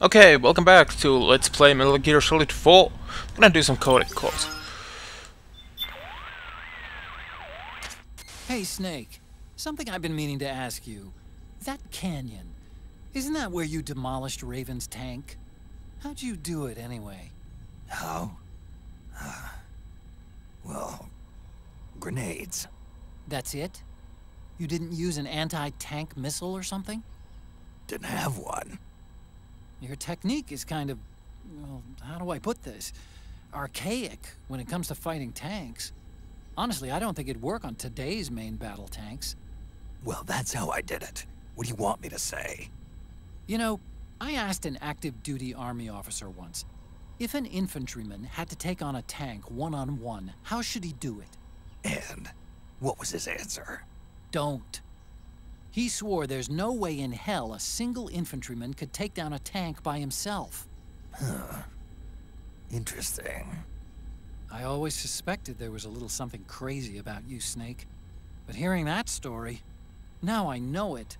Okay, welcome back to Let's Play Metal Gear Solid 4. I'm gonna do some codec calls. Hey, Snake. Something I've been meaning to ask you. That canyon, isn't that where you demolished Raven's tank? How'd you do it, anyway? How? Uh, well, grenades. That's it? You didn't use an anti-tank missile or something? Didn't have one. Your technique is kind of, well, how do I put this? Archaic when it comes to fighting tanks. Honestly, I don't think it'd work on today's main battle tanks. Well, that's how I did it. What do you want me to say? You know, I asked an active duty army officer once, if an infantryman had to take on a tank one-on-one, -on -one, how should he do it? And what was his answer? Don't. He swore there's no way in hell a single infantryman could take down a tank by himself. Huh. Interesting. I always suspected there was a little something crazy about you, Snake. But hearing that story, now I know it.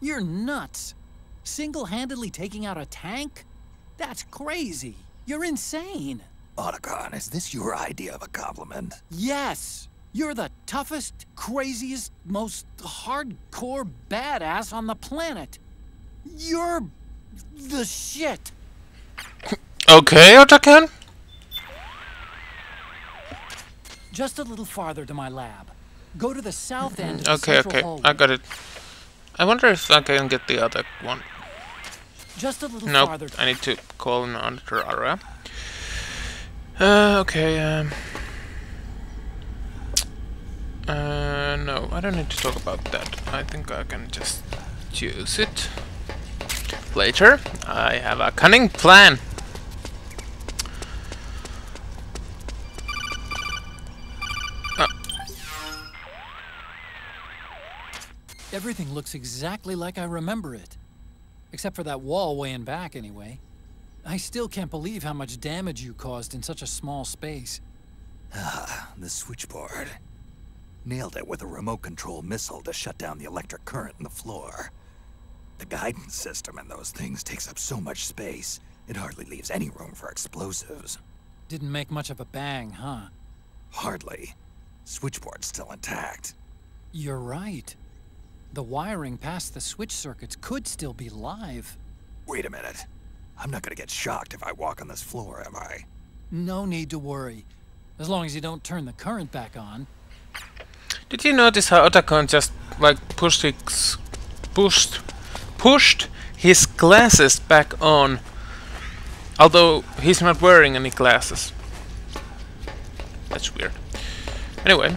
You're nuts. Single-handedly taking out a tank? That's crazy. You're insane. Otacon, is this your idea of a compliment? Yes. You're the toughest, craziest, most hardcore badass on the planet. You're the shit. Okay, Otacon. Just a little farther to my lab. Go to the south end. okay, okay, hallway. I got it. I wonder if I can get the other one. Just a little nope, farther. I need to call another area. Uh, okay, um... Uh, no, I don't need to talk about that. I think I can just use it. Later, I have a cunning plan. Uh. Everything looks exactly like I remember it. Except for that wall way in back, anyway. I still can't believe how much damage you caused in such a small space. Ah, the switchboard. Nailed it with a remote control missile to shut down the electric current in the floor. The guidance system in those things takes up so much space, it hardly leaves any room for explosives. Didn't make much of a bang, huh? Hardly. Switchboard's still intact. You're right. The wiring past the switch circuits could still be live. Wait a minute. I'm not gonna get shocked if I walk on this floor, am I? No need to worry. As long as you don't turn the current back on. Did you notice how Otacon just like pushed his pushed pushed his glasses back on although he's not wearing any glasses. That's weird. Anyway.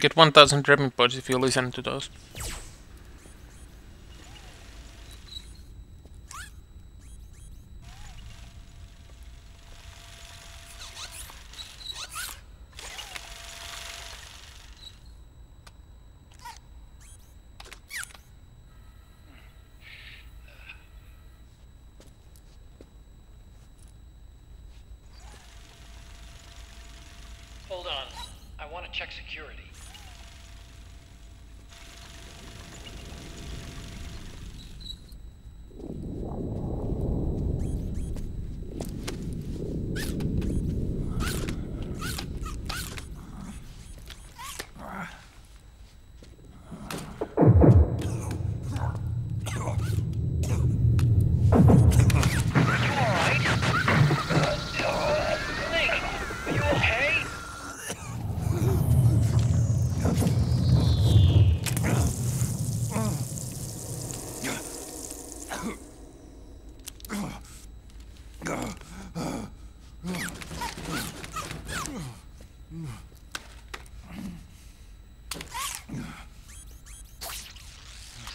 Get 1000 Remy points if you listen to those. Hold on. I want to check security.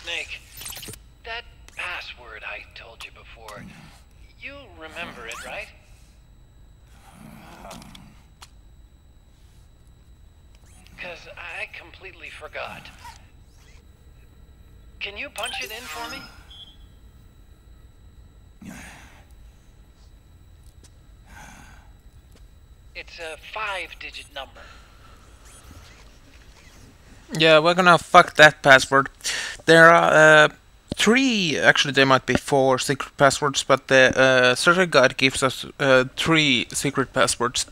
Snake, that password I told you before, you remember it, right? Because I completely forgot. Can you punch it in for me? It's a five-digit number. Yeah, we're gonna fuck that password. There are uh, three, actually there might be four secret passwords, but the uh, guide gives us uh, three secret passwords.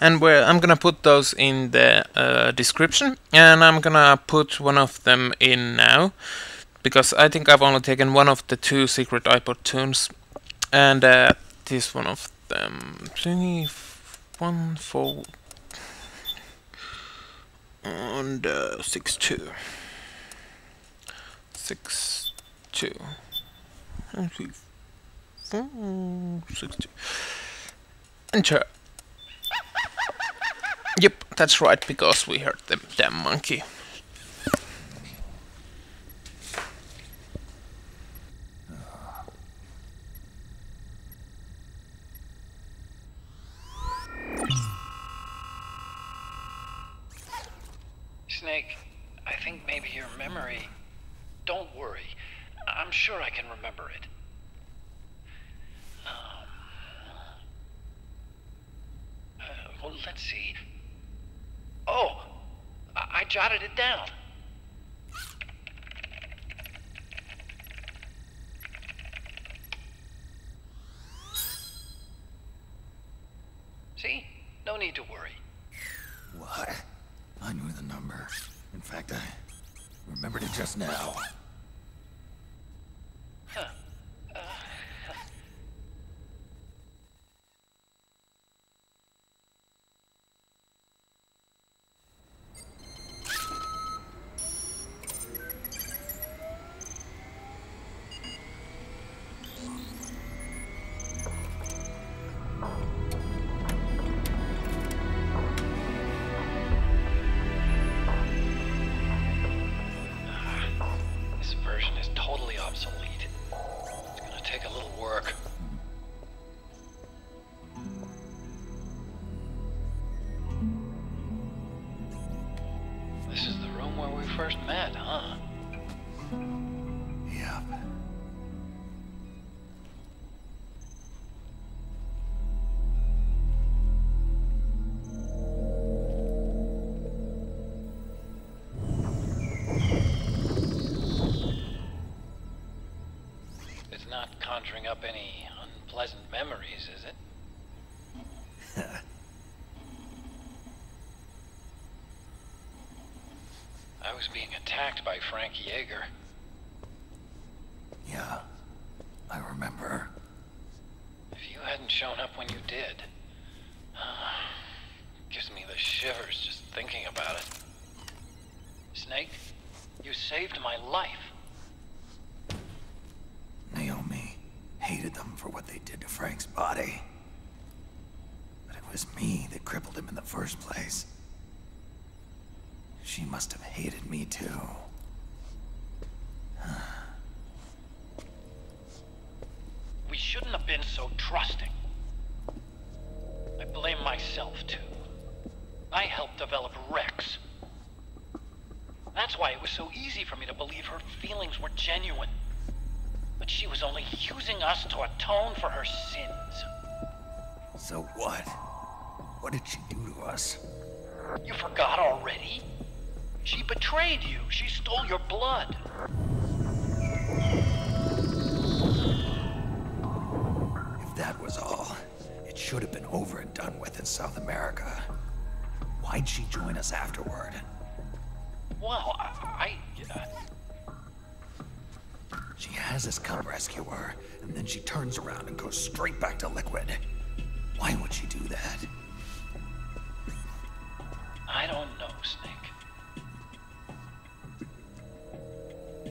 And we're, I'm gonna put those in the uh, description, and I'm gonna put one of them in now, because I think I've only taken one of the two secret iPod tunes, and uh, this one of them. Three, one, four, and uh, six two. Six two. And three, four, six two. Enter. Yep, that's right, because we heard the damn monkey. Snake, I think maybe your memory. Don't worry. I'm sure I can remember it. Um, uh, well, let's see. Oh, I, I jotted it down. See? No need to worry. What? I knew the number. In fact, I remembered it just now. Huh. Conjuring up any unpleasant memories, is it? I was being attacked by Frank Jaeger. Yeah. I remember. If you hadn't shown up when you did, gives me the shivers just thinking about it. Snake, you saved my life. Hated them for what they did to Frank's body. But it was me that crippled him in the first place. She must have hated me too. We shouldn't have been so trusting. I blame myself, too. I helped develop Rex. That's why it was so easy for me to believe her feelings were genuine. She was only using us to atone for her sins. So what? What did she do to us? You forgot already? She betrayed you. She stole your blood. If that was all, it should have been over and done with in South America. Why'd she join us afterward? Well, I... I uh, She has us come rescue her, and then she turns around and goes straight back to Liquid. Why would she do that? I don't know, Snake.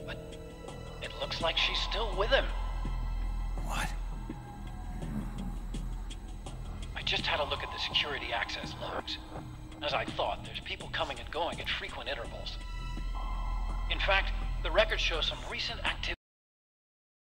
But it looks like she's still with him. What? I just had a look at the security access logs. As I thought, there's people coming and going at frequent intervals. In fact, the records show some recent activity.